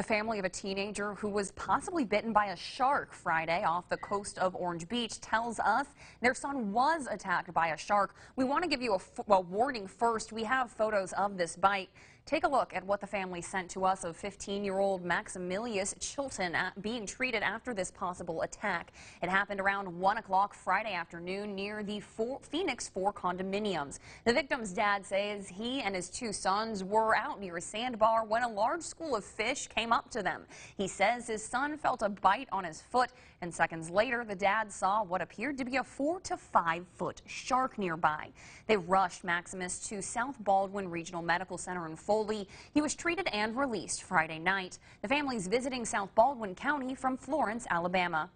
The family of a teenager who was possibly bitten by a shark Friday off the coast of Orange Beach tells us their son was attacked by a shark. We want to give you a, warning first. We have photos of this bite. Take a look at what the family sent to us of 15-year-old Maximilius Chilton being treated after this possible attack. It happened around 1 o'clock Friday afternoon near the four, Phoenix 4 condominiums. The victim's dad says he and his two sons were out near a sandbar when a large school of fish came up to them. He says his son felt a bite on his foot, and seconds later, the dad saw what appeared to be a four to five foot shark nearby. They rushed Maximus to South Baldwin Regional Medical Center in Foley He was treated and released Friday night. The family's visiting South Baldwin County from Florence, Alabama.